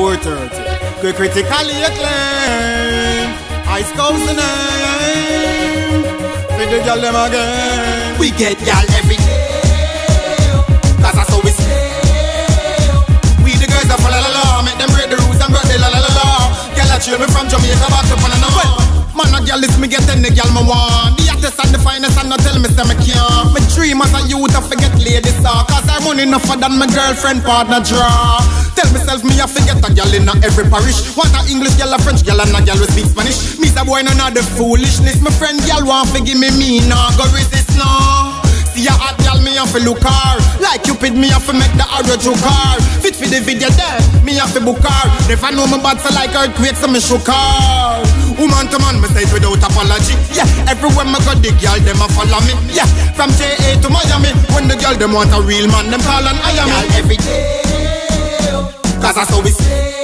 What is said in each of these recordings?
430. Good critically acclaimed. Ice the name. The them again. We get y'all every day. Cause that's how we stay. We the girls that follow la la. Make them break the rules and break the la la la la. Girl that chill me from Jamaica back to Panama. Man a girl is me get any girl me want. The hottest and the finest and not tell me say me can't. Me dream as a youth I forget ladies talk. Cause I'm money enough than my girlfriend partner draw. Tell myself me I forget a girl in a every parish. Want a English girl, a French girl, and a girl with speak Spanish. Me say boy none the foolishness. My friend girl want to give me me, nah go resist no. See a hot girl, me have to look her Like Cupid, me have to make the arrow to her Fit for the video there, me have to book her Never know me bad, so like earthquake, so me shook her Woman to man, me say it without apology. Yeah, everywhere me go, the girl, them a follow me. Yeah, from JA to Miami When the girl, them want a real man, them call on I am every day. Cause that's how we stay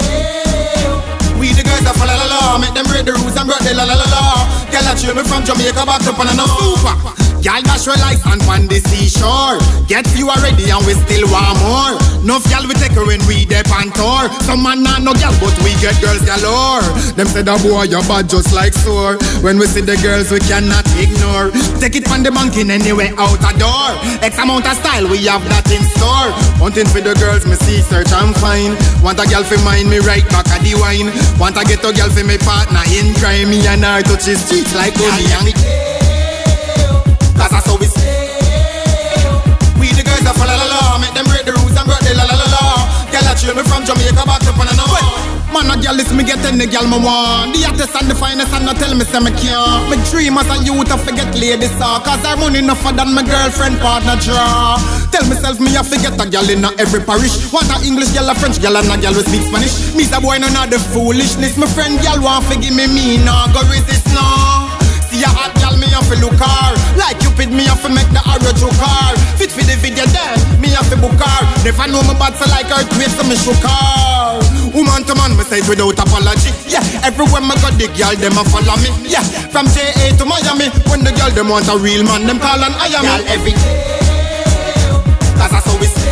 we the girls that follow la la Make them break the rules and break the la la la la. Girl that chill me from Jamaica back to Panama Super Girl dash lights and on the seashore. Get you already and we still want more Nuff girl we take her when we dep on tour. Some man not no girl but we get girls galore. Them say that oh, boy you bad just like sore. When we see the girls we cannot ignore. Take it from the monkey anyway out a door. X amount of style we have that in store. Hunting for the girls me see search and find. Want a girl for mine me right back at the wine. Want a a girl for me partner in crime. Me and her touch the streets like honey and girl is me get any girl me want. The hottest and the finest and not tell me say me can't Me dream as a youth I forget ladies talk Cause I'm money enough than my girlfriend partner draw. Tell myself me I forget a girl in a every parish. Want a English girl, a French girl and a girl with speak Spanish. Me say boy none of the foolishness. My friend girl want to give me me Nah go resist no. See a hot girl, me have to look Never know my bad so like earthquake, so me shook out. Woman to man, me say it without apology. Yeah, everywhere me got the girl them a follow me. Yeah, from JA to Miami, when the girl them want a real man, them call and I am. Girl every day, that's how we stay.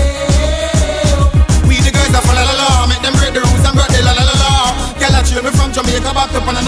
We the girls that follow the law, make them break the rules and break the la la la la. Girl I trail me from Jamaica back to Panama.